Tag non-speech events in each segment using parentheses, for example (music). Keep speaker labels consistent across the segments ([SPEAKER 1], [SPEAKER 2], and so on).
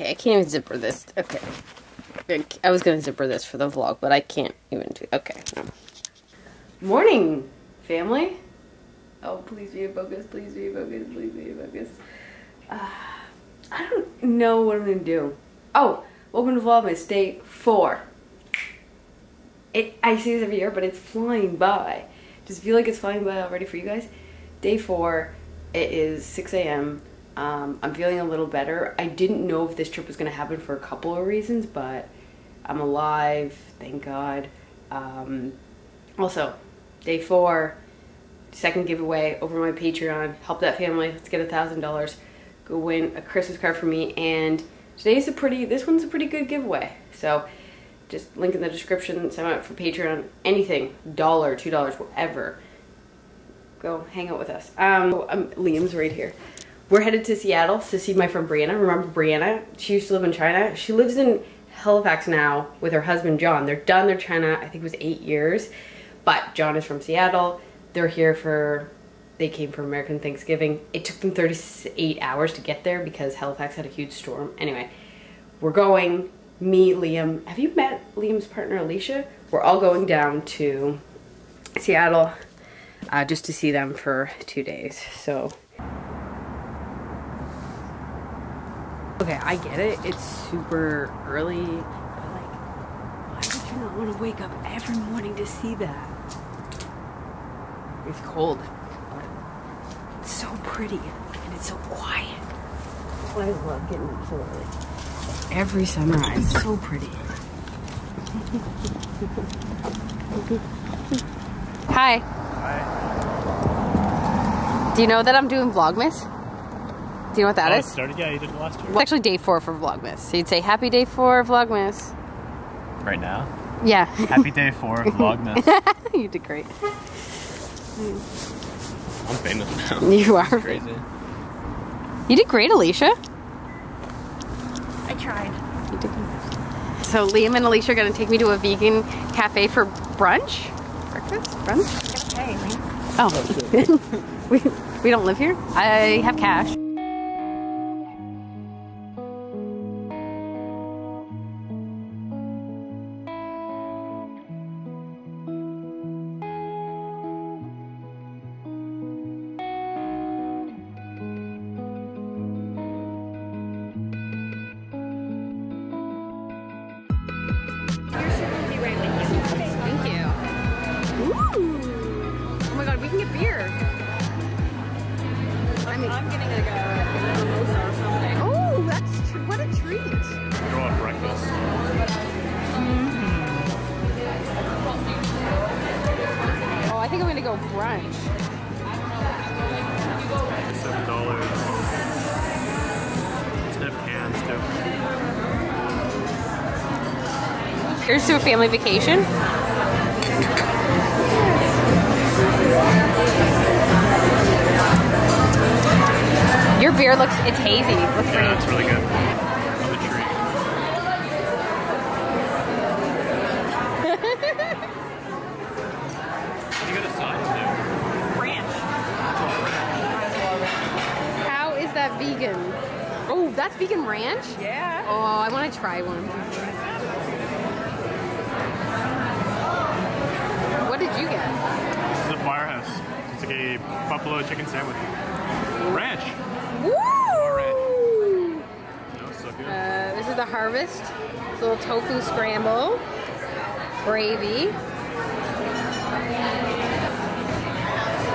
[SPEAKER 1] Okay, I can't even zipper this. Okay. I was gonna zipper this for the vlog, but I can't even do. It. Okay. No. Morning, family. Oh, please be a focus. Please be a focus. Please be a focus. Uh, I don't know what I'm gonna do. Oh, welcome to Vlogmas Day Four. It. I see this every year, but it's flying by. Just feel like it's flying by already for you guys. Day four. It is 6 a.m. Um, I'm feeling a little better. I didn't know if this trip was going to happen for a couple of reasons, but I'm alive, thank God. Um, also, day four, second giveaway over my Patreon. Help that family. Let's get a thousand dollars. Go win a Christmas card for me. And today's a pretty. This one's a pretty good giveaway. So, just link in the description. Sign up for Patreon. Anything, dollar, two dollars, whatever. Go hang out with us. Um, um, Liam's right here. We're headed to Seattle to see my friend Brianna. Remember Brianna? She used to live in China. She lives in Halifax now with her husband John. They're done their China, I think it was eight years. But John is from Seattle. They're here for, they came for American Thanksgiving. It took them 38 hours to get there because Halifax had a huge storm. Anyway, we're going, me, Liam. Have you met Liam's partner Alicia? We're all going down to Seattle uh, just to see them for two days. So Okay, I get it. It's super early, but like, why would you not want to wake up every morning to see that? It's cold, but it's so pretty and it's so quiet. I love getting up so early. Every sunrise, so pretty. Hi.
[SPEAKER 2] Hi.
[SPEAKER 1] Do you know that I'm doing Vlogmas? Do you know what that
[SPEAKER 2] oh,
[SPEAKER 1] is?
[SPEAKER 2] started? Yeah, you did it last year.
[SPEAKER 1] Well, actually, day four for Vlogmas. So you'd say happy day four Vlogmas.
[SPEAKER 2] Right now?
[SPEAKER 1] Yeah.
[SPEAKER 2] Happy day (laughs) four Vlogmas. (laughs)
[SPEAKER 1] you did great.
[SPEAKER 2] I'm famous now. (laughs)
[SPEAKER 1] You are.
[SPEAKER 2] It's crazy.
[SPEAKER 1] You did great, Alicia.
[SPEAKER 3] I tried.
[SPEAKER 1] You did good. So Liam and Alicia are going to take me to a vegan cafe for brunch? Breakfast? Brunch?
[SPEAKER 3] Okay.
[SPEAKER 1] Oh. we, we don't live here? I have cash. Beer. I mean,
[SPEAKER 3] I'm getting like a mimosa or something.
[SPEAKER 1] oh, that's tr- what a treat.
[SPEAKER 2] Go on breakfast. Mm-hmm.
[SPEAKER 1] Oh, I think I'm gonna go brunch.
[SPEAKER 2] Seven dollars. They have cans too.
[SPEAKER 1] Here's to a family vacation. Beer looks, it's hazy. Looks
[SPEAKER 2] Yeah,
[SPEAKER 1] pretty.
[SPEAKER 2] it's really good. On the tree. You got a side too.
[SPEAKER 3] Ranch.
[SPEAKER 1] How is that vegan? Oh, that's vegan ranch?
[SPEAKER 3] Yeah.
[SPEAKER 1] Oh, I want to try one. What did you get?
[SPEAKER 2] This is a firehouse. It's like a buffalo chicken sandwich. Ranch.
[SPEAKER 1] Woo!
[SPEAKER 2] No, so good.
[SPEAKER 1] Uh, this is the harvest. It's a little tofu scramble. Gravy.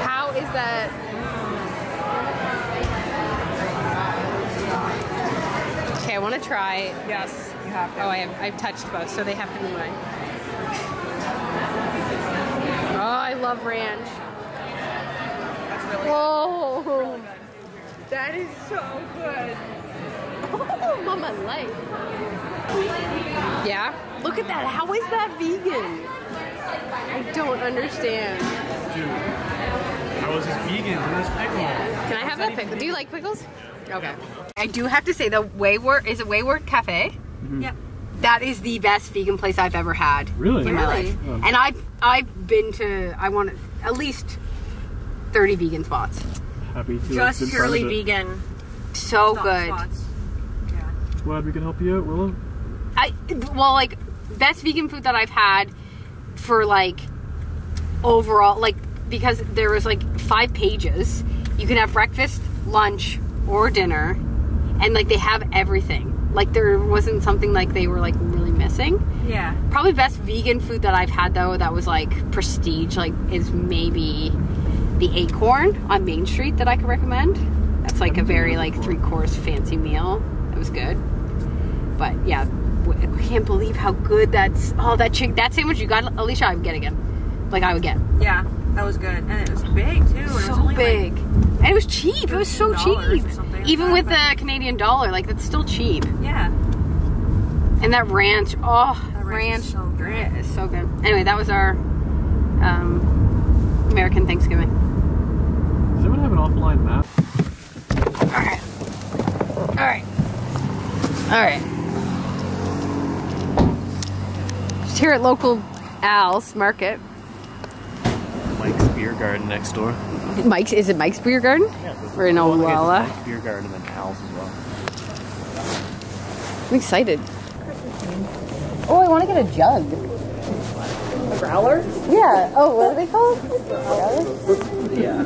[SPEAKER 1] How is that? Okay, I want to try.
[SPEAKER 3] Yes, you have to.
[SPEAKER 1] Oh, I have. I've touched both, so they have to be mine. Oh, I love ranch.
[SPEAKER 3] That's really
[SPEAKER 1] Whoa!
[SPEAKER 3] That is so good.
[SPEAKER 1] Oh, mama life. Yeah? Look at that. How is that vegan? I don't understand.
[SPEAKER 2] Dude, how is this vegan? Look at this pickle.
[SPEAKER 1] Can I have that pickle? Do you like pickles? Okay. I do have to say the Wayward is a Wayward Cafe? Mm-hmm.
[SPEAKER 3] Yep.
[SPEAKER 1] That is the best vegan place I've ever had
[SPEAKER 2] Really?
[SPEAKER 1] in my
[SPEAKER 3] Really?
[SPEAKER 1] life.
[SPEAKER 2] Oh.
[SPEAKER 1] And I've I've been to I want at least 30 vegan spots.
[SPEAKER 2] Happy to have
[SPEAKER 3] Just
[SPEAKER 2] been part
[SPEAKER 3] purely
[SPEAKER 2] of it.
[SPEAKER 3] vegan.
[SPEAKER 1] So
[SPEAKER 3] stop
[SPEAKER 1] good.
[SPEAKER 3] spots. Yeah.
[SPEAKER 2] glad we can help you out, Willow.
[SPEAKER 1] I well, like best vegan food that I've had for like overall, like because there was like five pages. You can have breakfast, lunch, or dinner, and like they have everything. Like there wasn't something like they were like really missing.
[SPEAKER 3] Yeah.
[SPEAKER 1] Probably best vegan food that I've had though that was like prestige, like is maybe the Acorn on Main Street that I could recommend. That's like a very like three course fancy meal. It was good. But yeah, I can't believe how good that's. Oh, that chick, that sandwich you got, Alicia, I would get again. Like I would get.
[SPEAKER 3] Yeah. That was good. And it was big too. it was
[SPEAKER 1] So
[SPEAKER 3] like,
[SPEAKER 1] big. and it was cheap. It was so cheap. Even with the Canadian dollar, like that's still cheap.
[SPEAKER 3] yeah.
[SPEAKER 1] And that ranch, oh,
[SPEAKER 3] That ranch
[SPEAKER 1] ranch,
[SPEAKER 3] is so good.
[SPEAKER 1] it's so good. Anyway, that was our um, American Thanksgiving.
[SPEAKER 2] Does anyone have an offline map?
[SPEAKER 1] All right, all right, all right. Just here at local Al's Market.
[SPEAKER 2] Mike's Beer Garden next door.
[SPEAKER 1] Mike's is it Mike's Beer Garden? Or in Olalla?
[SPEAKER 2] Mike's Beer Garden and then Al's as well.
[SPEAKER 1] I'm excited. Oh, I want to get a jug.
[SPEAKER 3] A growler?
[SPEAKER 1] Yeah. Oh, what are they called?
[SPEAKER 4] Yeah.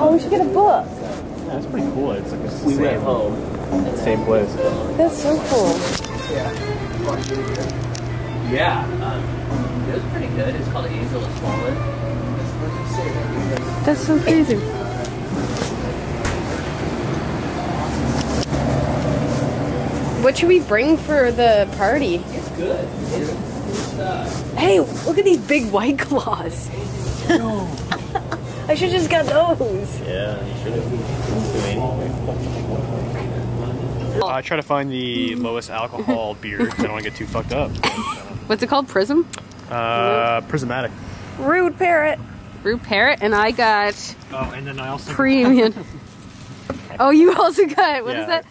[SPEAKER 1] Oh, we should get a book.
[SPEAKER 2] Yeah, it's pretty cool. It's like a
[SPEAKER 4] We
[SPEAKER 2] same,
[SPEAKER 4] went home.
[SPEAKER 2] same place.
[SPEAKER 1] That's so cool.
[SPEAKER 4] Yeah. Um, it was pretty good. It's called Angel of Swollen.
[SPEAKER 1] That's so crazy. What should we bring for the party?
[SPEAKER 4] It's good. It's, it's,
[SPEAKER 1] Hey, look at these big white (laughs) claws. I should just got those.
[SPEAKER 2] Yeah, you should have. I try to find the lowest alcohol (laughs) beer. 'cause I don't want to get too fucked up.
[SPEAKER 1] What's it called? Prism?
[SPEAKER 2] Uh, prismatic.
[SPEAKER 3] Rude parrot.
[SPEAKER 1] Rude Parrot, and I got
[SPEAKER 2] Oh, and then I also
[SPEAKER 1] premium. (laughs) oh, you also got what is
[SPEAKER 2] Yeah.
[SPEAKER 1] that?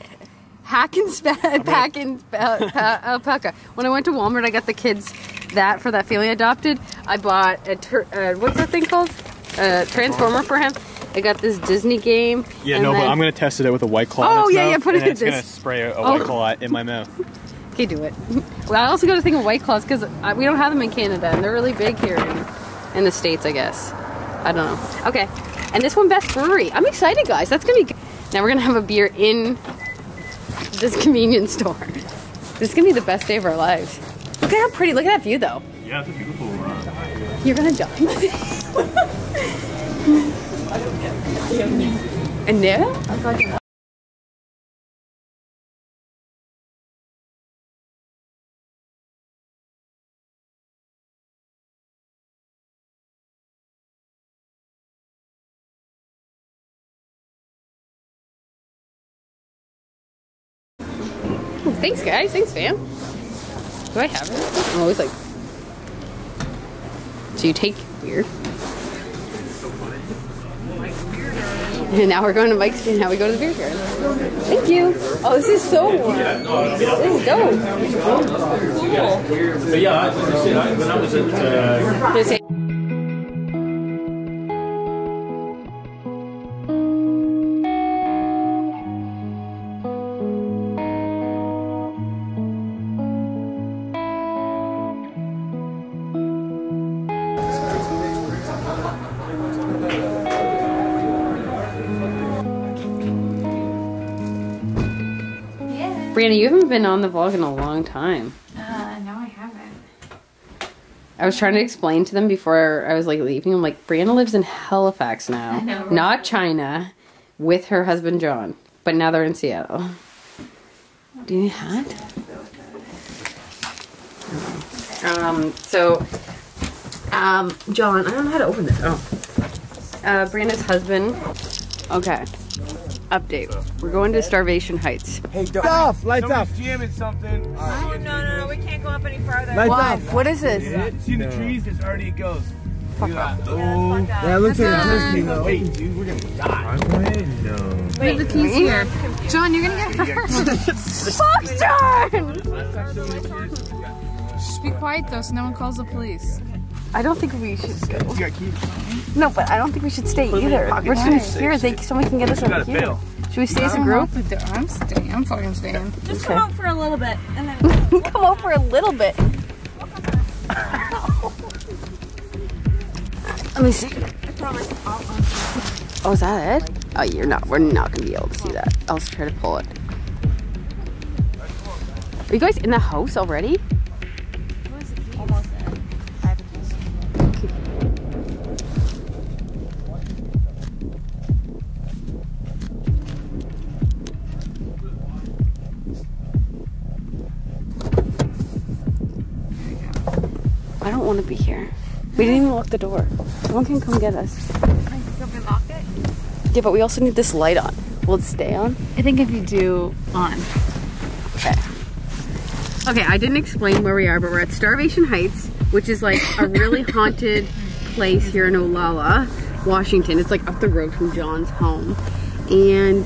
[SPEAKER 1] Hack and spa- pack and spa- pa- alpaca. When I went to Walmart, I got the kids that for that family I adopted. I bought a tur- uh, what's that thing called? A transformer for him. I got this Disney game.
[SPEAKER 2] Yeah, no, but I'm gonna test it out with a white claw.
[SPEAKER 1] Oh,
[SPEAKER 2] in its
[SPEAKER 1] yeah, yeah, put it in
[SPEAKER 2] it's gonna
[SPEAKER 1] this.
[SPEAKER 2] spray a, a
[SPEAKER 1] Oh.
[SPEAKER 2] white claw in my mouth. (laughs)
[SPEAKER 1] Okay, do it. (laughs) Well, I also got a thing of White Claws because we don't have them in Canada, and they're really big here in, in the states, I guess. I don't know. Okay, and this one, Best Brewery. I'm excited, guys. That's gonna be. Now we're gonna have a beer in this convenience store. This is gonna be the best day of our lives. Look at how pretty. Look at that view, though.
[SPEAKER 2] Yeah, it's a beautiful. Uh,
[SPEAKER 1] You're gonna die. (laughs) and now? Thanks, guys. Thanks, fam. Do I have it? I'm always like. So you take beer. And now we're going to Mike's. And now we go to the beer garden. Thank you. Oh, this is so warm. This is dope.
[SPEAKER 5] But yeah, I, like I said, I, when I was at uh,
[SPEAKER 1] Brianna, you haven't been on the vlog in a long time.
[SPEAKER 6] Uh, no, I haven't.
[SPEAKER 1] I was trying to explain to them before I was like leaving. I'm like, Brianna lives in Halifax now,
[SPEAKER 6] know, right?
[SPEAKER 1] not China, with her husband John. But now they're in Seattle. Do you need a hat? Um. So, um, John, I don't know how to open this. Oh. Uh, Brianna's husband. Okay. Update. We're going to Starvation Heights.
[SPEAKER 7] Hey, off, lights off,
[SPEAKER 5] jamming something.
[SPEAKER 3] Oh, no, no, no. We can't go up any farther.
[SPEAKER 7] lights
[SPEAKER 1] Why?
[SPEAKER 7] off.
[SPEAKER 1] What is this?
[SPEAKER 5] See the trees? There's already it goes. Look at that.
[SPEAKER 3] Oh,
[SPEAKER 7] Yeah, it looks like a Disney though.
[SPEAKER 5] Wait, dude, we're gonna die.
[SPEAKER 6] I'm We have the keys here. John, you're gonna get hurt.
[SPEAKER 1] Fox John!
[SPEAKER 6] Shh, be quiet though, so no one calls the police.
[SPEAKER 1] I don't think we should go.
[SPEAKER 5] You got keys.
[SPEAKER 1] No, but I don't think we should stay either. We're just gonna here. They, someone can get us
[SPEAKER 5] You
[SPEAKER 1] over here.
[SPEAKER 5] bail.
[SPEAKER 1] Should we stay as a group?
[SPEAKER 6] I'm staying. I'm fucking staying.
[SPEAKER 3] Just come out for a little bit and then (laughs)
[SPEAKER 1] Come out for a little bit. (laughs) Let me see.
[SPEAKER 3] I promise
[SPEAKER 1] Oh, is that it? Oh, you're not. We're not gonna be able to see that. I'll just try to pull it. Are you guys in the house already? Want to be here. We didn't even lock the door. Someone can come get us. Yeah, but we also need this light on. Will it stay on?
[SPEAKER 6] I think if you do on.
[SPEAKER 1] Okay. Okay, I didn't explain where we are, but we're at Starvation Heights, which is like a really (laughs) haunted place here in Olalla, Washington. It's like up the road from John's home. And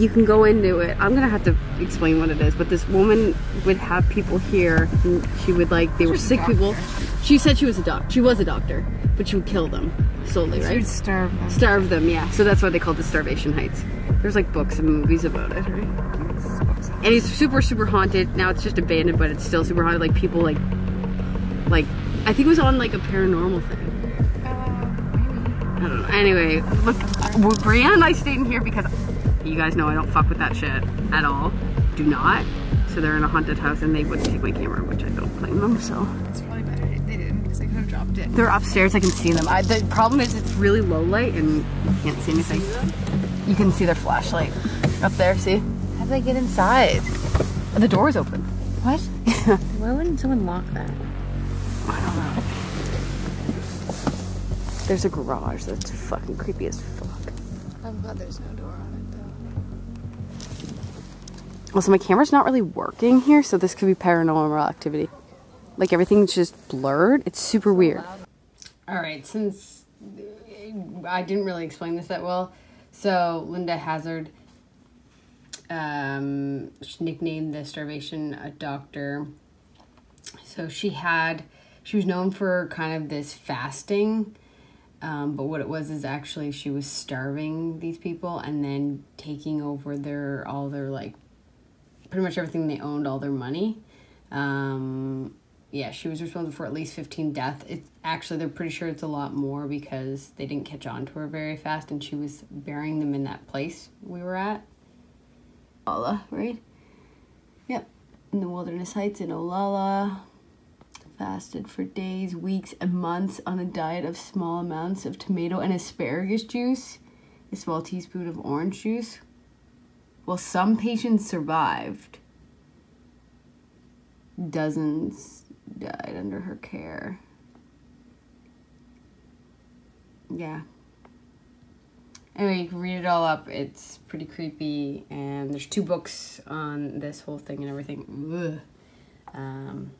[SPEAKER 1] you can go into it. I'm gonna have to explain what it is, but this woman would have people here. And she would like, they were sick people. She said she was a doc. She was a doctor, but she would kill them slowly, right?
[SPEAKER 6] You'd starve them.
[SPEAKER 1] Starve them, yeah. So that's why they called it Starvation Heights. There's like books and movies about it, right? And it's super, super haunted. Now it's just abandoned, but it's still super haunted. Like people like, like I think it was on like a paranormal thing. I don't know. Anyway, look, Brianna and I stayed in here because you guys know I don't fuck with that shit at all. Do not. So they're in a haunted house and they wouldn't take my camera, which I don't blame them. So
[SPEAKER 6] It's probably better if they didn't because they could have dropped it.
[SPEAKER 1] they're upstairs. I can see them. I, the problem is it's really low light and you can't see anything. You can see their flashlight up there. See?
[SPEAKER 6] How did they get inside?
[SPEAKER 1] The door's open.
[SPEAKER 6] What? (laughs) Why wouldn't someone lock that? I don't know.
[SPEAKER 1] There's a garage that's fucking creepy as fuck.
[SPEAKER 6] I'm glad there's no door on it though.
[SPEAKER 1] Also, my camera's not really working here, so this could be paranormal activity. Like everything's just blurred. It's super weird. All right, since I didn't really explain this that well, so Linda Hazzard um, nicknamed the starvation a doctor. So she had, she was known for kind of this fasting, um, but what it was is actually she was starving these people and then taking over their all their like pretty much everything they owned, all their money. Um, yeah, she was responsible for at least 15 deaths. It's actually, they're pretty sure it's a lot more because they didn't catch on to her very fast and she was burying them in that place we were at. Olalla, right? Yep. In the Wilderness Heights in Olalla. Fasted for days, weeks, and months on a diet of small amounts of tomato and asparagus juice, a small teaspoon of orange juice. Well, some patients survived. Dozens died under her care. Yeah. Anyway, you can read it all up. It's pretty creepy, and there's two books on this whole thing and everything. Um,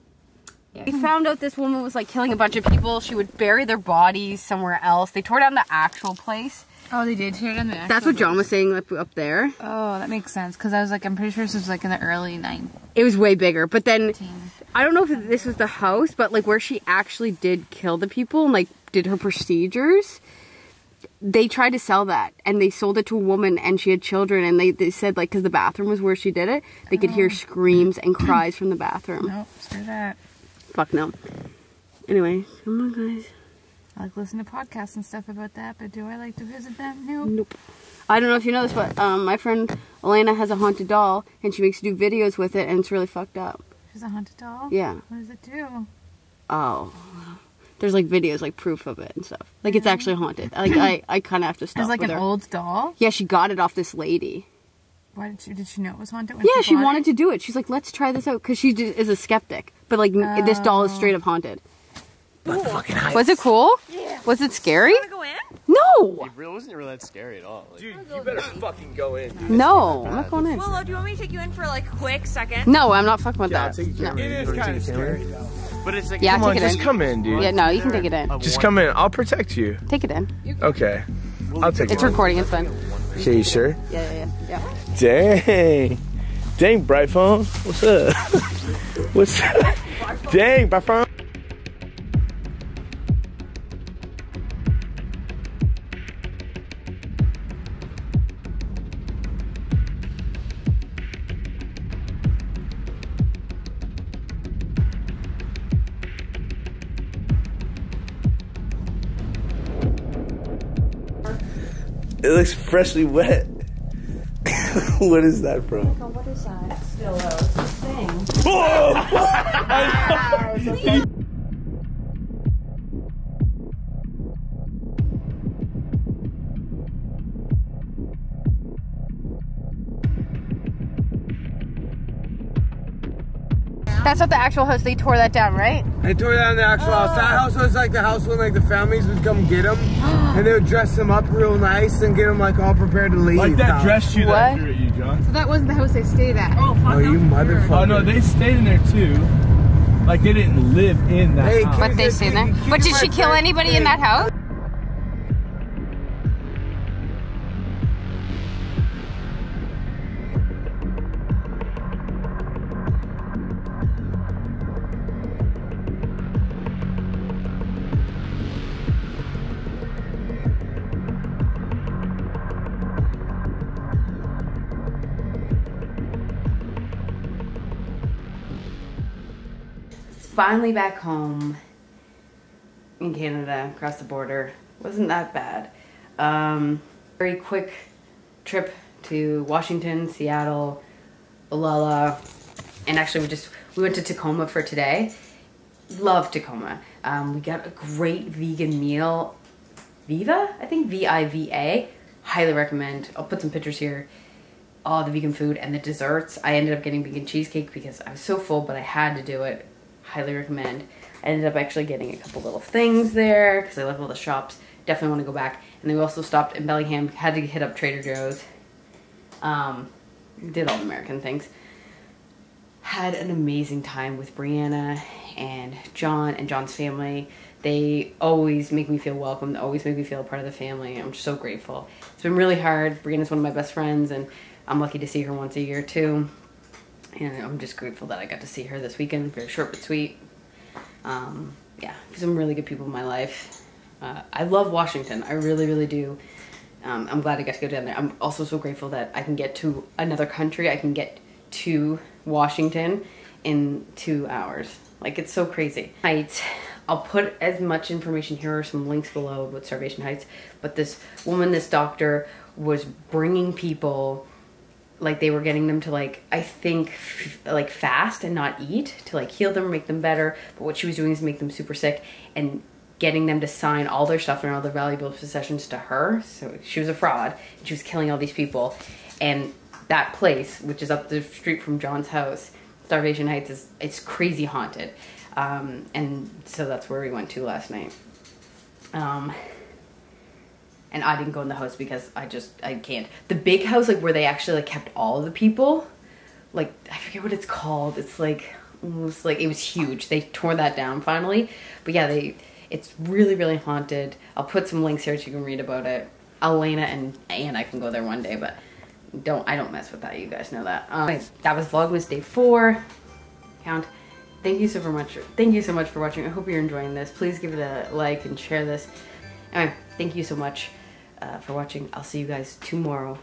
[SPEAKER 1] yeah. We found out this woman was like killing a bunch of people. She would bury their bodies somewhere else. They tore down the actual place.
[SPEAKER 6] Oh, they did tear down the
[SPEAKER 1] That's what John was saying up, up there.
[SPEAKER 6] Oh, that makes sense. Because I was like, I'm pretty sure this was like in the early 90s.
[SPEAKER 1] It was way bigger, but then I don't know if this was the house, but like where she actually did kill the people and like did her procedures. They tried to sell that and they sold it to a woman and she had children and they, they said like because the bathroom was where she did it, they could hear oh. screams and cries from the bathroom.
[SPEAKER 6] Nope, screw that.
[SPEAKER 1] Fuck no. Anyway, come on guys.
[SPEAKER 6] I like listen to podcasts and stuff about that, but do I like to visit them? Nope.
[SPEAKER 1] Nope. I don't know if you know this, but um, my friend Elena has a haunted doll and she makes do videos with it and it's really fucked up.
[SPEAKER 6] She's a haunted doll?
[SPEAKER 1] Yeah.
[SPEAKER 6] What does it do?
[SPEAKER 1] Oh. There's like videos, like proof of it and stuff. Like it's actually haunted. Like I, (coughs) I kind of have to stop.
[SPEAKER 6] It's like an
[SPEAKER 1] her.
[SPEAKER 6] old doll?
[SPEAKER 1] Yeah, she got it off this lady.
[SPEAKER 6] Why did she, did she know it was haunted when
[SPEAKER 1] Yeah, she
[SPEAKER 6] bought
[SPEAKER 1] wanted
[SPEAKER 6] it?
[SPEAKER 1] to do it. She's like, let's try this out because she is a skeptic. But like n this doll is straight up haunted. Was it cool? Yeah. Was it scary?
[SPEAKER 3] Wanna go in?
[SPEAKER 1] No.
[SPEAKER 2] It really wasn't really that scary at all. Like,
[SPEAKER 5] Dude, you better fucking go in.
[SPEAKER 1] No, I'm not going in.
[SPEAKER 3] Willow, do you want me to take you in for like a quick second?
[SPEAKER 1] No, I'm not fucking with
[SPEAKER 5] Yeah,
[SPEAKER 1] that.
[SPEAKER 5] take your
[SPEAKER 1] No.
[SPEAKER 5] It is kind of scary though.
[SPEAKER 2] but it's like
[SPEAKER 1] Yeah,
[SPEAKER 5] Come
[SPEAKER 1] take
[SPEAKER 5] on,
[SPEAKER 1] it
[SPEAKER 5] just
[SPEAKER 1] in.
[SPEAKER 5] come in, dude.
[SPEAKER 1] Yeah, no, you can take it in.
[SPEAKER 5] Just come in. I'll protect you.
[SPEAKER 1] Take it in.
[SPEAKER 5] Okay. I'll take
[SPEAKER 1] It's
[SPEAKER 5] it.
[SPEAKER 1] It's recording. It's fine.
[SPEAKER 5] Okay, you sure?
[SPEAKER 1] Yeah, yeah, yeah. yeah.
[SPEAKER 5] Dang. Dang, Bright Phone. What's up? (laughs) What's up? Dang, Bright Phone. It looks freshly wet. (laughs) what is that from?
[SPEAKER 3] What is that? Still, though, it's this (laughs)
[SPEAKER 1] That's not the actual house. They tore that down, right?
[SPEAKER 7] They tore down the actual house. That oh. house was like the house when like the families would come get them, and they would dress them up real nice and get them like all prepared to leave.
[SPEAKER 5] Like that
[SPEAKER 7] Now-
[SPEAKER 5] dress shoe
[SPEAKER 1] What?
[SPEAKER 5] that threw at you, John.
[SPEAKER 6] So that wasn't the house they stayed at.
[SPEAKER 3] Oh, fuck
[SPEAKER 7] Oh, you motherfucker!
[SPEAKER 5] Oh no, they stayed in there too. Like they didn't live in that
[SPEAKER 7] Hey,
[SPEAKER 5] house.
[SPEAKER 1] But they stayed there. But did she kill
[SPEAKER 7] friend-
[SPEAKER 1] anybody
[SPEAKER 7] Hey,
[SPEAKER 1] in that house? Finally back home in Canada, across the border. Wasn't that bad. Um, very quick trip to Washington, Seattle, Olalla, and actually we just we went to Tacoma for today. Love Tacoma. Um, we got a great vegan meal. Viva, I think V I V A. Highly recommend. I'll put some pictures here. All the vegan food and the desserts. I ended up getting vegan cheesecake because I was so full, but I had to do it. Highly recommend. I ended up actually getting a couple little things there because I love all the shops. Definitely want to go back. And then we also stopped in Bellingham. Had to hit up Trader Joe's. Um, did all the American things. Had an amazing time with Brianna and John and John's family. They always make me feel welcome. They always make me feel a part of the family. I'm so grateful. It's been really hard. Brianna's one of my best friends, and I'm lucky to see her once a year too. And I'm just grateful that I got to see her this weekend. Very short but sweet. Um, yeah, some really good people in my life. Uh, I love Washington. I really, really do. Um, I'm glad I got to go down there. I'm also so grateful that I can get to another country. I can get to Washington in two hours. Like it's so crazy. Heights. I'll put as much information here or some links below about Starvation Heights. But this woman, this doctor, was bringing people like they were getting them to like I think like fast and not eat to like heal them, make them better. But what she was doing is make them super sick and getting them to sign all their stuff and all their valuable possessions to her. So she was a fraud. She was killing all these people. And that place, which is up the street from John's house, Starvation Heights, is it's crazy haunted. Um, and so that's where we went to last night. Um, and I didn't go in the house because I just I can't. The big house, like where they actually like kept all the people, like I forget what it's called. It's like almost like it was huge. They tore that down finally, but yeah, they it's really really haunted. I'll put some links here so you can read about it. Elena and and I can go there one day, but don't I don't mess with that. You guys know that. Um, that was Vlogmas day four. Count. Thank you so much. Thank you so much for watching. I hope you're enjoying this. Please give it a like and share this. Anyway, thank you so much uh, for watching. I'll see you guys tomorrow.